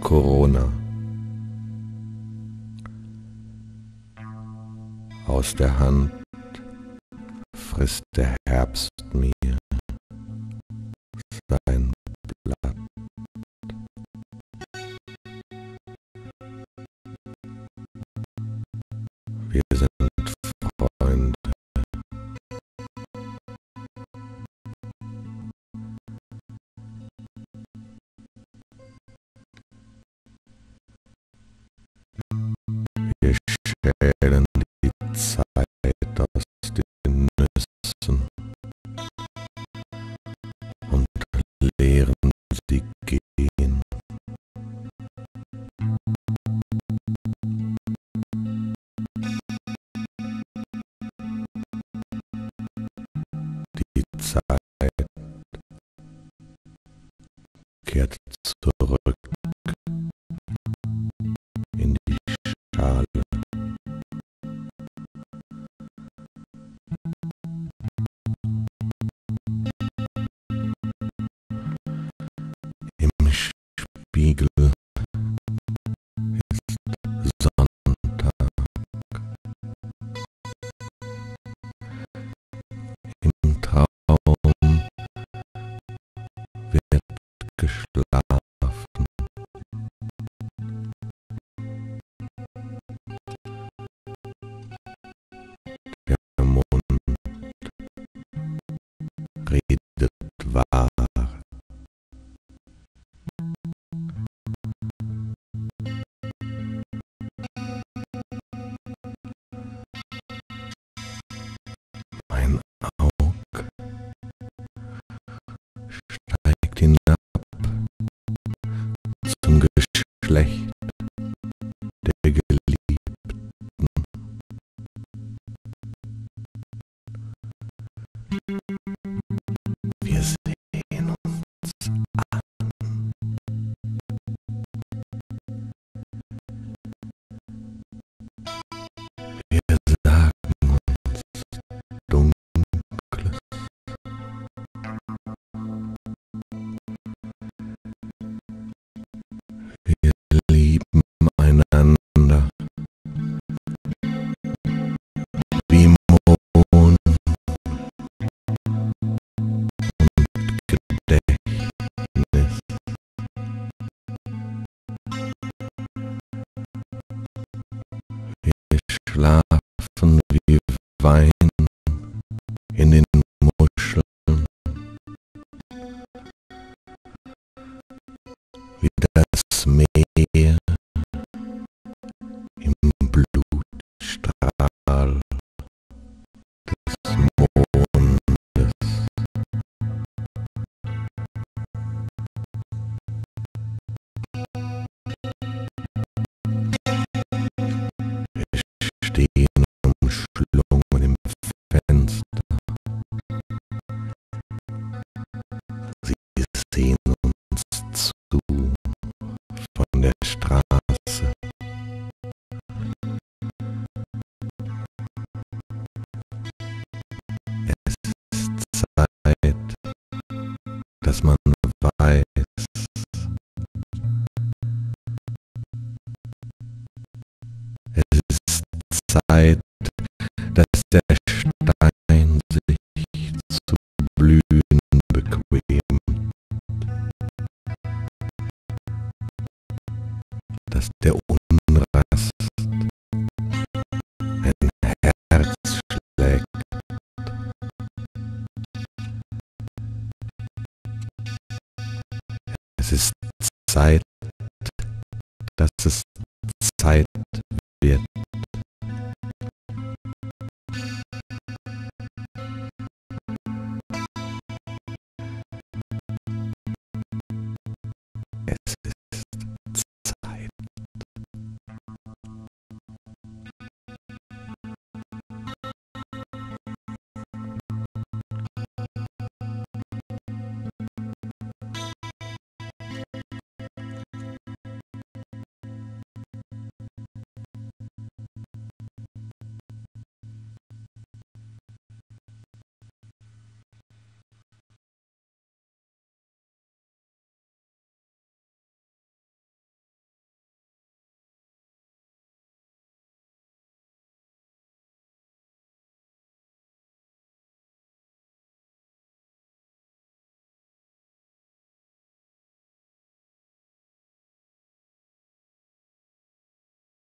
Corona. Aus der Hand frisst der Herbst Wir sind Freunde. Wir schälen zurück in die Schale. Im Spiegel ist Sonntag. Im Traum wird geschlafen. gleich. Wein in den Muscheln, wie das Meer im Blutstrahl des Mondes. Wir stehen dass man Zeit, dass es Zeit